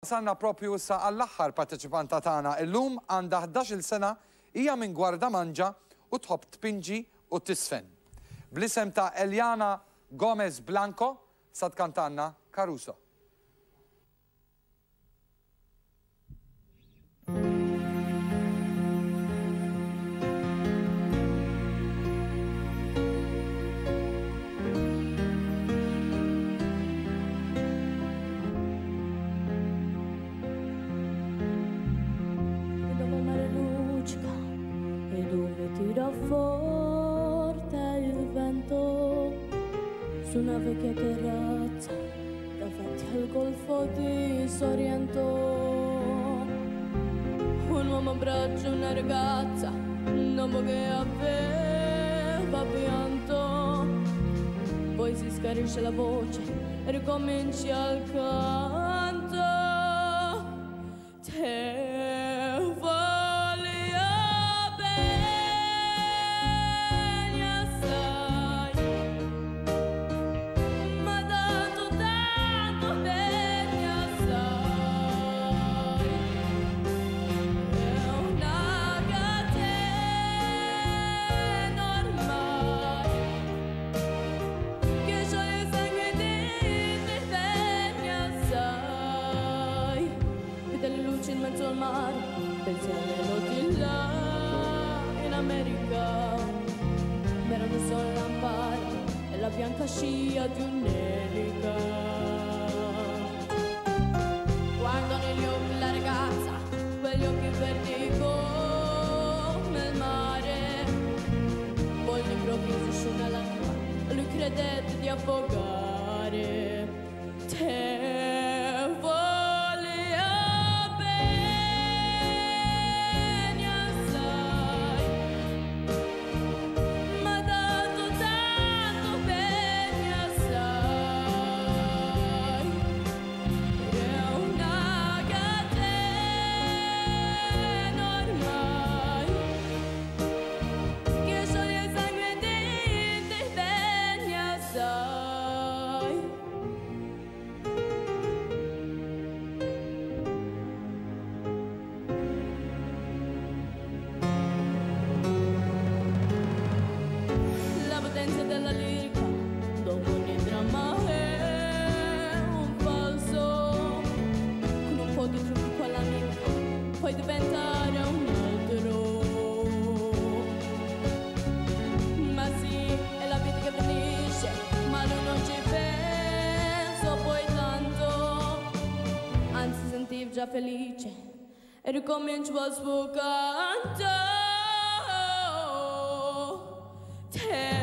Sanna propju sa għall-aħħar parteċipanta tagħna illum għandha 11 sena hija minn Gwarda Manġa u tħobb tpinġi u tisfen. Blisem ta' Eliana Gomez Blanco sa tkantanna Caruso. Forte il vento su una vecchia terrazza davanti al golfo di Sorrento. Un uomo abbraccia una ragazza, un uomo che aveva pianto. Poi si scarisce la voce e ricomincia il canto. Del cielo di là in America. Erano solo lampade e la bianca scia di un'elica. Guardo negli occhi la ragazza quegli occhi verdi come il mare poi all'improvviso asciuga la lui credette di affogare già felice e ricomincio a suo canto. Te